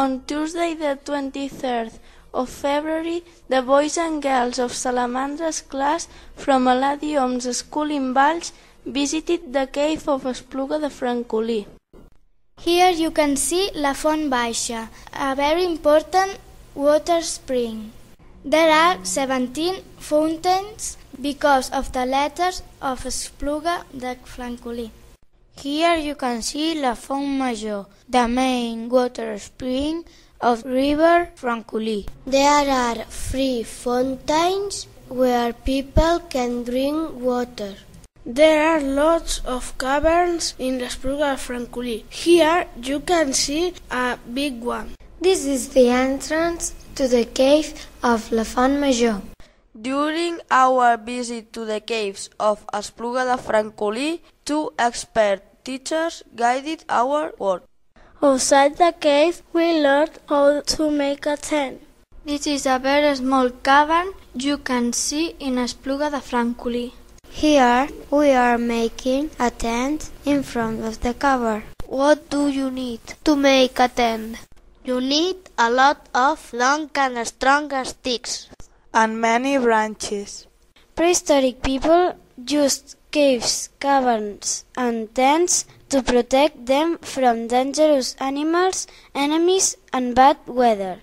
On Tuesday, the 23rd of February, the boys and girls of Salamandra's class from Aladi Homs School in Valls visited the cave of Espluga de Francolí. Here you can see La Font Baixa, a very important water spring. There are 17 fountains because of the letters of Espluga de Francolí. Here you can see La Font Major, the main water spring of River Francolí. There are free fountains where people can drink water. There are lots of caverns in Espluga de Francolí. Here you can see a big one. This is the entrance to the cave of La Font Major. During our visit to the caves of Espluga de Francolí, two expert teachers guided our work. Outside the cave, we learned how to make a tent. This is a very small cavern you can see in Espluga de Francolí. Here we are making a tent in front of the cavern. What do you need to make a tent? You need a lot of long and strong sticks and many branches. Prehistoric people used caves, caverns, and tents to protect them from dangerous animals, enemies, and bad weather.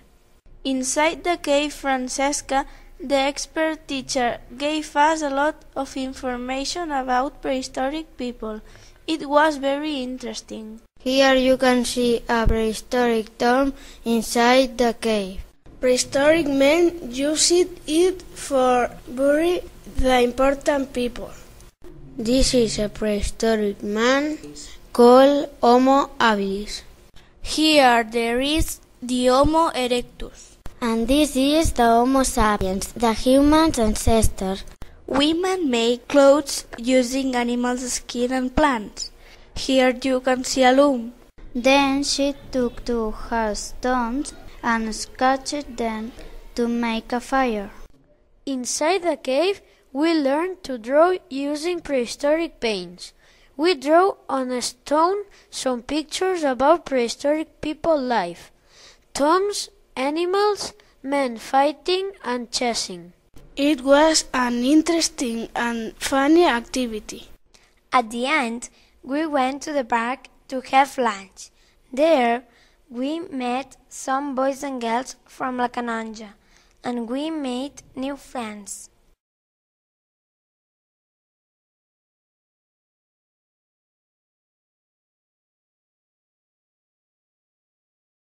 Inside the cave, Francesca, the expert teacher, gave us a lot of information about prehistoric people. It was very interesting. Here you can see a prehistoric tomb inside the cave. Prehistoric men used it for bury the important people. This is a prehistoric man called Homo habilis. Here there is the Homo erectus. And this is the Homo sapiens, the human ancestor. Women make clothes using animals' skin and plants. Here you can see a loom. Then she took two stones and scratched them to make a fire. Inside the cave, we learned to draw using prehistoric paints. We drew on a stone some pictures about prehistoric people life. Tombs, animals, men fighting and chasing. It was an interesting and funny activity. At the end, we went to the park to have lunch. There, we met some boys and girls from La Canonja, and we made new friends.